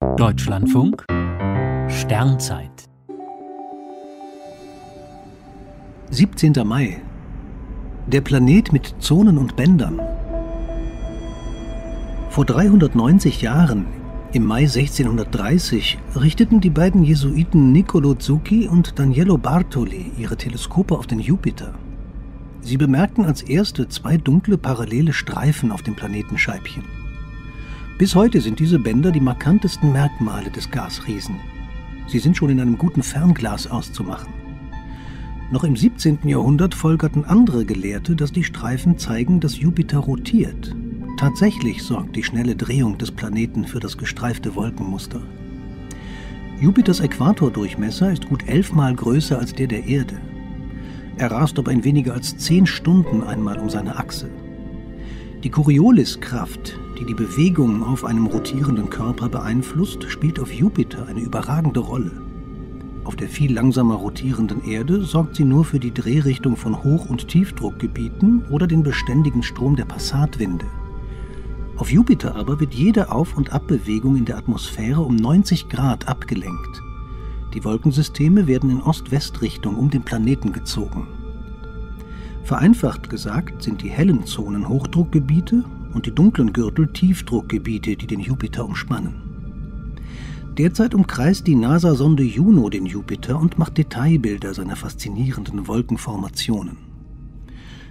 Deutschlandfunk Sternzeit 17. Mai Der Planet mit Zonen und Bändern Vor 390 Jahren, im Mai 1630, richteten die beiden Jesuiten Niccolo Zucchi und Danielo Bartoli ihre Teleskope auf den Jupiter. Sie bemerkten als erste zwei dunkle parallele Streifen auf dem Planetenscheibchen. Bis heute sind diese Bänder die markantesten Merkmale des Gasriesen. Sie sind schon in einem guten Fernglas auszumachen. Noch im 17. Jahrhundert folgerten andere Gelehrte, dass die Streifen zeigen, dass Jupiter rotiert. Tatsächlich sorgt die schnelle Drehung des Planeten für das gestreifte Wolkenmuster. Jupiters Äquatordurchmesser ist gut elfmal größer als der der Erde. Er rast aber in weniger als zehn Stunden einmal um seine Achse. Die Corioliskraft, die die Bewegung auf einem rotierenden Körper beeinflusst, spielt auf Jupiter eine überragende Rolle. Auf der viel langsamer rotierenden Erde sorgt sie nur für die Drehrichtung von Hoch- und Tiefdruckgebieten oder den beständigen Strom der Passatwinde. Auf Jupiter aber wird jede Auf- und Abbewegung in der Atmosphäre um 90 Grad abgelenkt. Die Wolkensysteme werden in Ost-West-Richtung um den Planeten gezogen. Vereinfacht gesagt sind die hellen Zonen Hochdruckgebiete und die dunklen Gürtel Tiefdruckgebiete, die den Jupiter umspannen. Derzeit umkreist die NASA-Sonde Juno den Jupiter und macht Detailbilder seiner faszinierenden Wolkenformationen.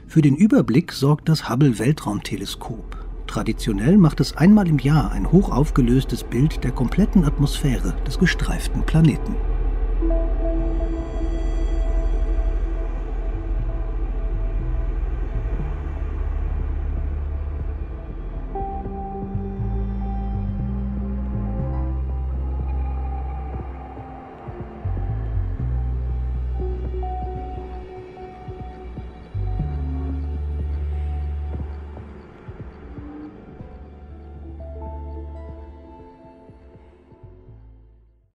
Für den Überblick sorgt das Hubble-Weltraumteleskop. Traditionell macht es einmal im Jahr ein hochaufgelöstes Bild der kompletten Atmosphäre des gestreiften Planeten.